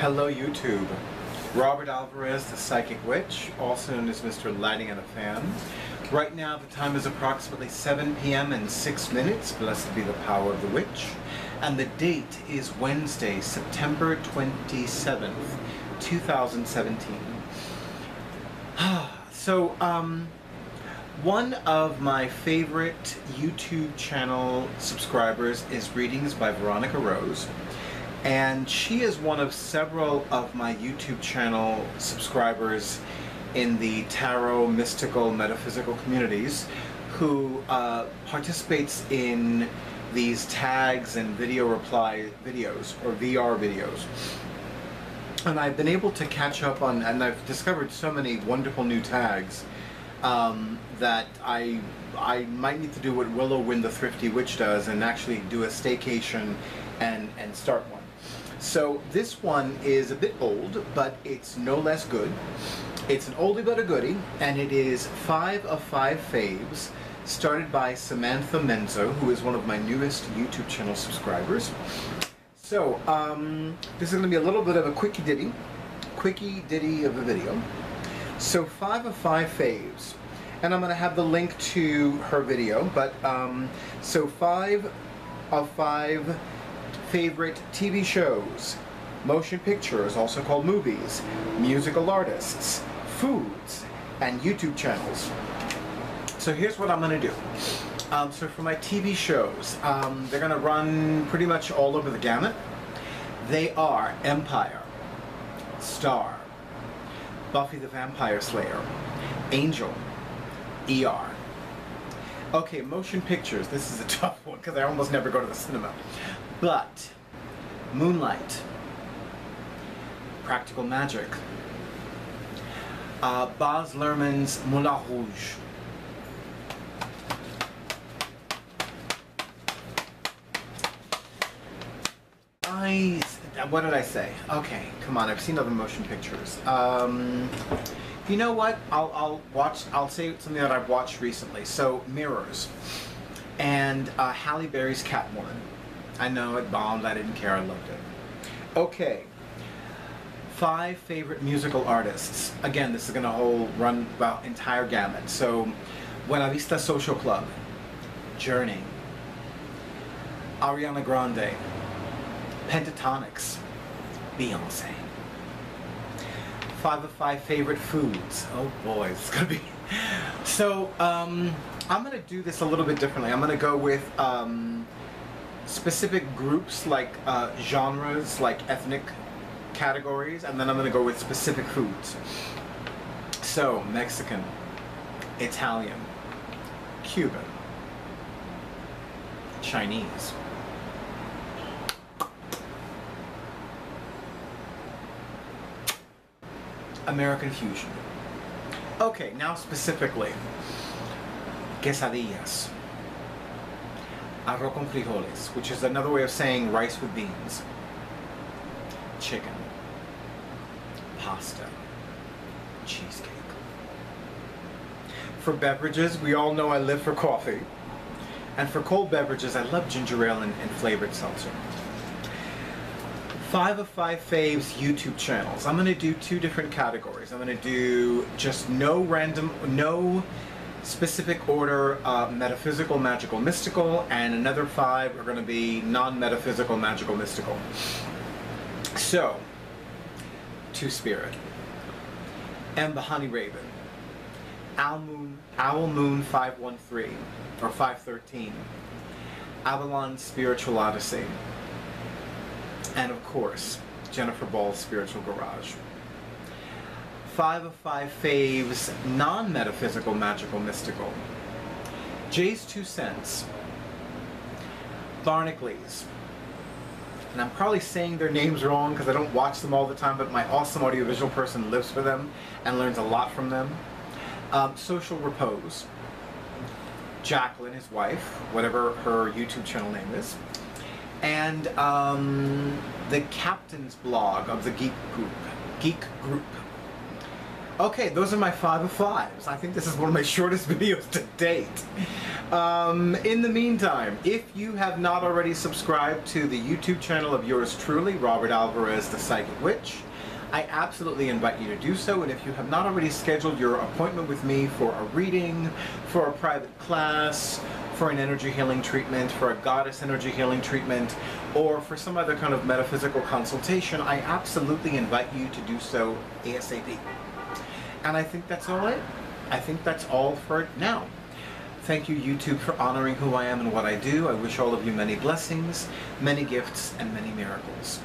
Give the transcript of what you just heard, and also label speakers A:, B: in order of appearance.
A: Hello YouTube. Robert Alvarez, the Psychic Witch, also known as Mr. Lighting and a Fan. Right now the time is approximately 7 p.m. and 6 minutes, blessed be the power of the witch. And the date is Wednesday, September 27th, 2017. so, um, one of my favorite YouTube channel subscribers is Readings by Veronica Rose and she is one of several of my YouTube channel subscribers in the tarot, mystical, metaphysical communities who uh, participates in these tags and video reply videos or VR videos. And I've been able to catch up on, and I've discovered so many wonderful new tags um, that I I might need to do what Willow Win the Thrifty Witch does and actually do a staycation and, and start one. So this one is a bit old, but it's no less good. It's an oldie but a goodie, and it is five of five faves, started by Samantha Menzo, who is one of my newest YouTube channel subscribers. So, um, this is going to be a little bit of a quickie ditty, quickie ditty of a video. So five of five faves, and I'm going to have the link to her video, but um, so five of five favorite TV shows, motion pictures, also called movies, musical artists, foods, and YouTube channels. So here's what I'm going to do. Um, so for my TV shows, um, they're going to run pretty much all over the gamut. They are Empire, Star, Buffy the Vampire Slayer, Angel, ER. Okay, motion pictures. This is a tough one because I almost never go to the cinema. But Moonlight, Practical Magic, uh, Baz Luhrmann's Moulin Rouge, Nice. What did I say? Okay, come on. I've seen other motion pictures. Um, you know what? I'll, I'll watch. I'll say something that I've watched recently. So Mirrors, and uh, Halle Berry's Catwoman. I know it bombed. I didn't care. I loved it. Okay. Five favorite musical artists. Again, this is going to whole run about entire gamut. So, Buena Vista Social Club, Journey, Ariana Grande, Pentatonix, Beyonce. Five of five favorite foods. Oh boy, it's gonna be. So um, I'm gonna do this a little bit differently. I'm gonna go with um, specific groups like uh, genres, like ethnic categories, and then I'm going to go with specific foods. So, Mexican, Italian, Cuban, Chinese. American fusion. Okay, now specifically, quesadillas arroz con frijoles, which is another way of saying rice with beans, chicken, pasta, cheesecake. For beverages, we all know I live for coffee. And for cold beverages, I love ginger ale and, and flavored seltzer. Five of five faves YouTube channels. I'm going to do two different categories. I'm going to do just no random, no specific order uh, metaphysical, magical, mystical, and another five are going to be non-metaphysical, magical, mystical. So, Two Spirit, M. Honey Raven, Owl Moon, Owl Moon 513, or 513, Avalon Spiritual Odyssey, and of course, Jennifer Ball's Spiritual Garage five of five faves, non-metaphysical, magical, mystical. Jay's Two Cents, Barnacules, and I'm probably saying their names wrong because I don't watch them all the time, but my awesome audiovisual person lives for them and learns a lot from them. Um, Social Repose, Jacqueline, his wife, whatever her YouTube channel name is, and um, the captain's blog of the Geek Group, Geek Group. Okay, those are my five of fives. I think this is one of my shortest videos to date. Um, in the meantime, if you have not already subscribed to the YouTube channel of yours truly, Robert Alvarez, the Psychic Witch, I absolutely invite you to do so. And if you have not already scheduled your appointment with me for a reading, for a private class, for an energy healing treatment, for a goddess energy healing treatment, or for some other kind of metaphysical consultation, I absolutely invite you to do so ASAP. And I think that's all it. I think that's all for now. Thank you, YouTube, for honoring who I am and what I do. I wish all of you many blessings, many gifts, and many miracles.